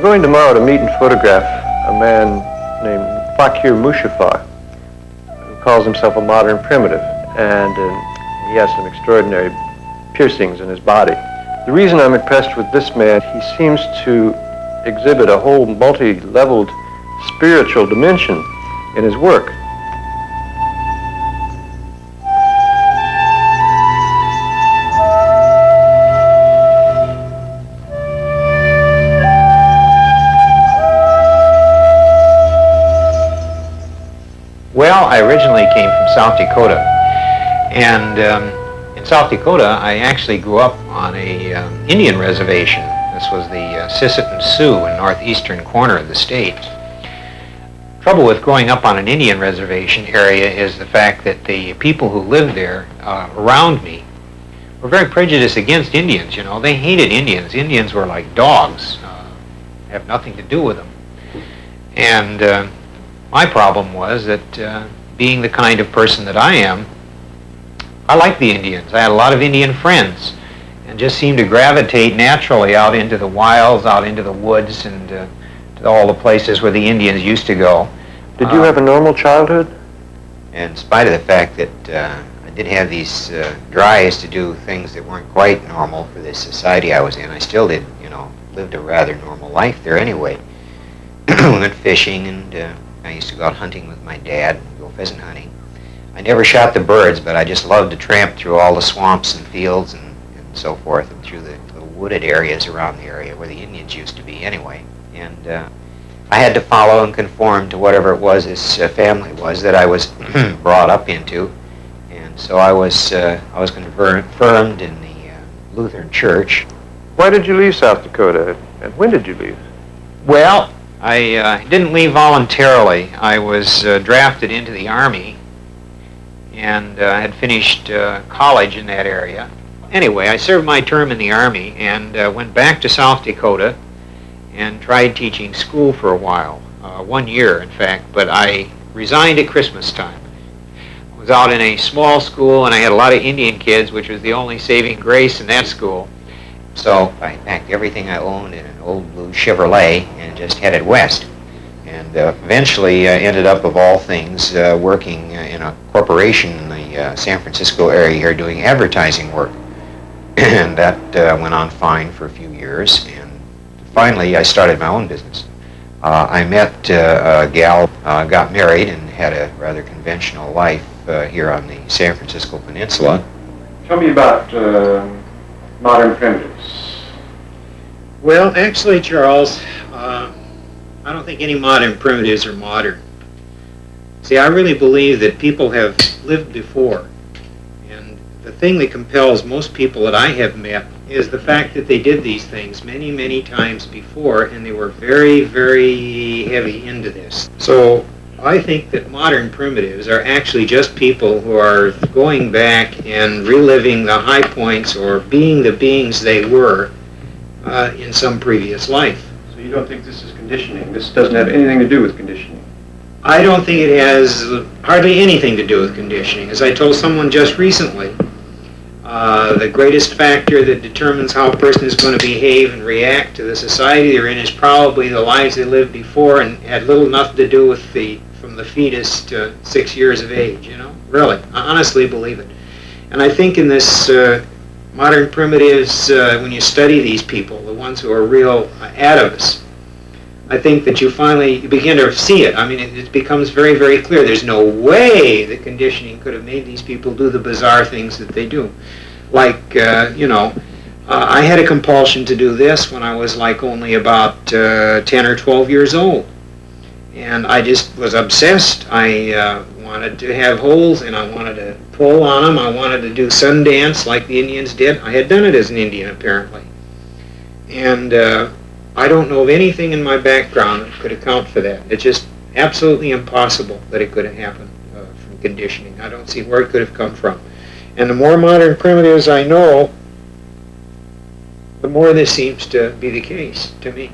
going tomorrow to meet and photograph a man named Fakir Musafar, who calls himself a modern primitive, and uh, he has some extraordinary piercings in his body. The reason I'm impressed with this man, he seems to exhibit a whole multi-leveled spiritual dimension in his work. Well, I originally came from South Dakota, and um, in South Dakota, I actually grew up on a um, Indian reservation. This was the uh, Sisseton Sioux in northeastern corner of the state. Trouble with growing up on an Indian reservation area is the fact that the people who lived there uh, around me were very prejudiced against Indians. You know, they hated Indians. Indians were like dogs. Uh, have nothing to do with them. And uh, my problem was that uh, being the kind of person that I am, I liked the Indians. I had a lot of Indian friends and just seemed to gravitate naturally out into the wilds, out into the woods, and uh, to all the places where the Indians used to go. Did you have a normal childhood? In spite of the fact that uh, I did have these uh, drives to do things that weren't quite normal for the society I was in, I still did, you know, lived a rather normal life there anyway. Went fishing and uh, I used to go out hunting with my dad, go pheasant hunting. I never shot the birds, but I just loved to tramp through all the swamps and fields and, and so forth, and through the little wooded areas around the area where the Indians used to be anyway. And uh, I had to follow and conform to whatever it was this uh, family was that I was brought up into. And so I was, uh, I was confirmed in the uh, Lutheran Church. Why did you leave South Dakota, and when did you leave? Well, I uh, didn't leave voluntarily. I was uh, drafted into the Army and uh, had finished uh, college in that area. Anyway, I served my term in the Army and uh, went back to South Dakota and tried teaching school for a while, uh, one year in fact, but I resigned at Christmas time. I was out in a small school and I had a lot of Indian kids, which was the only saving grace in that school. So I packed everything I owned in an old blue Chevrolet and just headed west. And uh, eventually uh, ended up, of all things, uh, working uh, in a corporation in the uh, San Francisco area here doing advertising work. and that uh, went on fine for a few years. And finally, I started my own business. I met a gal, got married, and had a rather conventional life here on the San Francisco Peninsula. Tell me about modern primitives. Well, actually, Charles, uh, I don't think any modern primitives are modern. See, I really believe that people have lived before. And the thing that compels most people that I have met is the fact that they did these things many, many times before, and they were very, very heavy into this. So I think that modern primitives are actually just people who are going back and reliving the high points or being the beings they were uh, in some previous life. So you don't think this is conditioning? This doesn't have anything to do with conditioning? I don't think it has hardly anything to do with conditioning. As I told someone just recently, uh, the greatest factor that determines how a person is going to behave and react to the society they're in is probably the lives they lived before and had little enough to do with the from the fetus to six years of age. You know, really, I honestly believe it. And I think in this uh, modern primitives, uh, when you study these people, the ones who are real uh, atavists, I think that you finally you begin to see it. I mean, it, it, becomes very, very clear. There's no way that conditioning could have made these people do the bizarre things that they do. Like, uh, you know, uh, I had a compulsion to do this when I was like only about uh, 10 or 12 years old. And I just was obsessed. I uh, wanted to have holes and I wanted to pull on them. I wanted to do sun dance like the Indians did. I had done it as an Indian apparently. And uh, I don't know of anything in my background that could account for that. It's just absolutely impossible that it could have happened uh, from conditioning. I don't see where it could have come from. And the more modern primitives I know, the more this seems to be the case to me.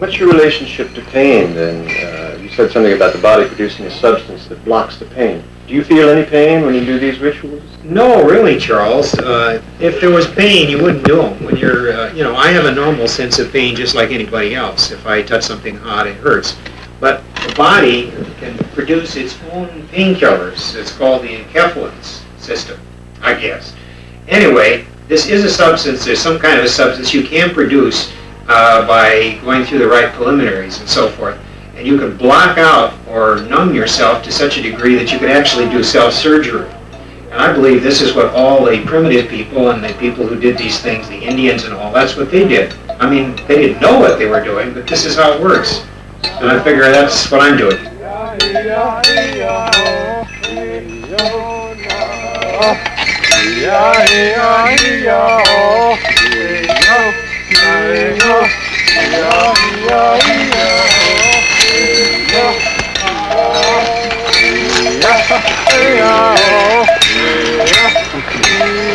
What's your relationship to pain then? Uh, you said something about the body producing a substance that blocks the pain. Do you feel any pain when you do these rituals? No, really, Charles. Uh, if there was pain, you wouldn't do them. When you're, uh, you know, I have a normal sense of pain just like anybody else. If I touch something hot, it hurts. But the body can produce its own painkillers. It's called the enkephalins system, I guess. Anyway, this is a substance. There's some kind of a substance you can produce uh, by going through the right preliminaries and so forth. And you can block out or numb yourself to such a degree that you can actually do self-surgery. And I believe this is what all the primitive people and the people who did these things, the Indians and all, that's what they did. I mean, they didn't know what they were doing, but this is how it works. And I figure that's what I'm doing.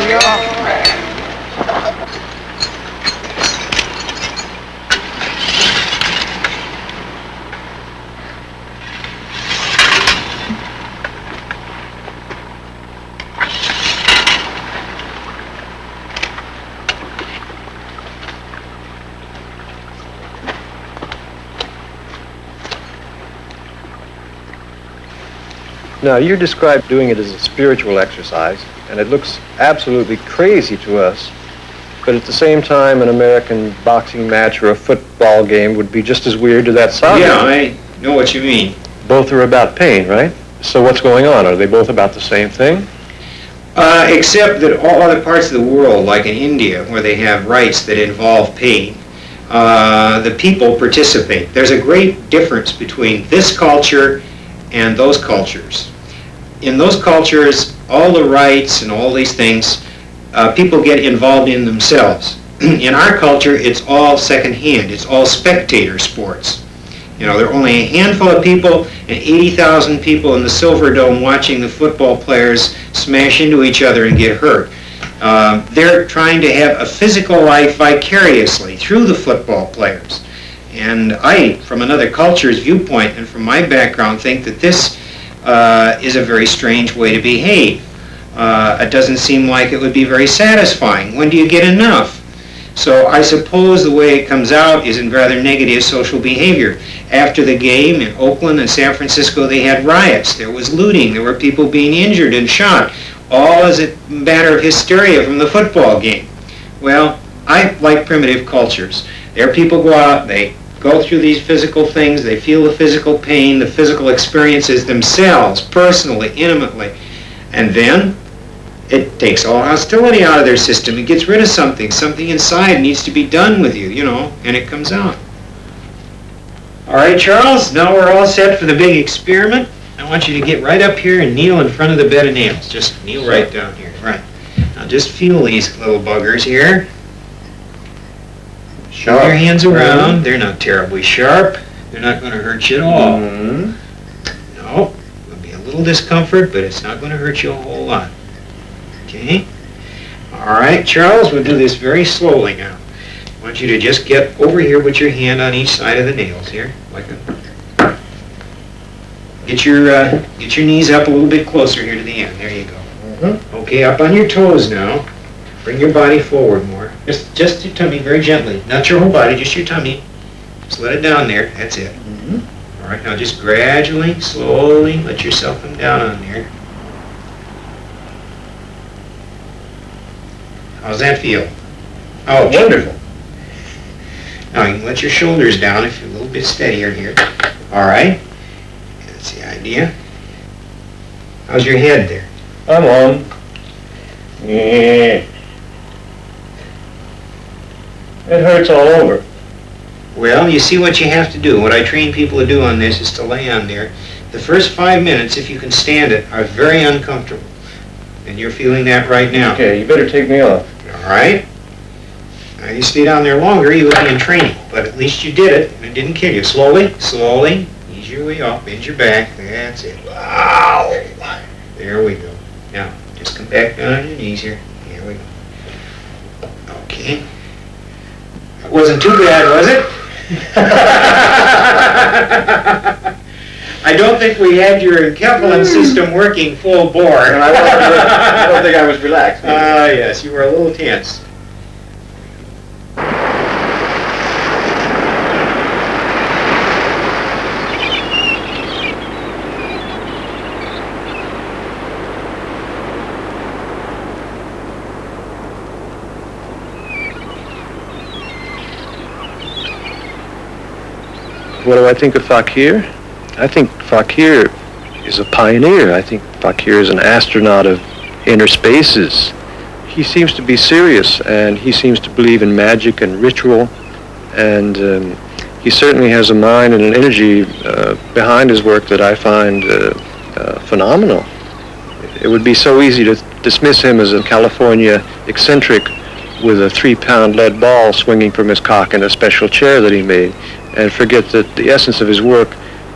Yeah. Now, you described doing it as a spiritual exercise, and it looks absolutely crazy to us. But at the same time, an American boxing match or a football game would be just as weird to that side. Yeah, I know what you mean. Both are about pain, right? So what's going on? Are they both about the same thing? Uh, except that all other parts of the world, like in India, where they have rites that involve pain, uh, the people participate. There's a great difference between this culture and those cultures in those cultures, all the rites and all these things, uh, people get involved in themselves. in our culture, it's all secondhand. It's all spectator sports. You know, there are only a handful of people and 80,000 people in the Silver Dome watching the football players smash into each other and get hurt. Uh, they're trying to have a physical life vicariously through the football players. And I, from another culture's viewpoint and from my background, think that this uh, is a very strange way to behave. Uh, it doesn't seem like it would be very satisfying. When do you get enough? So I suppose the way it comes out is in rather negative social behavior. After the game in Oakland and San Francisco, they had riots. There was looting. There were people being injured and shot, all as a matter of hysteria from the football game. Well, I like primitive cultures. There people go out, they go through these physical things, they feel the physical pain, the physical experiences themselves, personally, intimately. And then it takes all hostility out of their system. It gets rid of something. Something inside needs to be done with you, you know, and it comes out. All right, Charles, now we're all set for the big experiment. I want you to get right up here and kneel in front of the bed of nails. Just kneel right down here. Right. Now just feel these little buggers here. Move your hands around. They're not terribly sharp. They're not going to hurt you at all. Mm-hmm. No, It'll be a little discomfort, but it's not going to hurt you a whole lot. Okay? All right, Charles, we'll do this very slowly now. I want you to just get over here with your hand on each side of the nails here, like a. Get your uh, get your knees up a little bit closer here to the end. There you go. Mm-hmm. Okay, up on your toes now. Bring your body forward more. Just, just your tummy, very gently. Not your whole body, just your tummy. Just let it down there. That's it. Mm-hmm. All right, now just gradually, slowly let yourself come down on there. How's that feel? Oh, Wonderful. Now you can let your shoulders down if you're a little bit steadier here. All right. That's the idea. How's your head there? I'm on. Yeah. It hurts all over. Well, you see what you have to do. What I train people to do on this is to lay on there. The first five minutes, if you can stand it, are very uncomfortable. And you're feeling that right now. Okay, you better take me off. All right? Now, you stay down there longer, you would be in training. But at least you did it, and it didn't kill you. Slowly, slowly, ease your way off, bend your back. That's it. Wow! There we go. Now, just come back down on your knees here. Here we go. Okay. Wasn't too bad, was it? I don't think we had your Kevlin system working full bore. I I don't think I was relaxed. Ah, yes, you were a little tense. What do I think of Fakir? I think Fakir is a pioneer. I think Fakir is an astronaut of inner spaces. He seems to be serious, and he seems to believe in magic and ritual, and um, he certainly has a mind and an energy uh, behind his work that I find uh, uh, phenomenal. It would be so easy to dismiss him as a California eccentric with a three-pound lead ball swinging from his cock in a special chair that he made, and forget that the essence of his work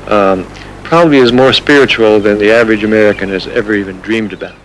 um, probably is more spiritual than the average American has ever even dreamed about.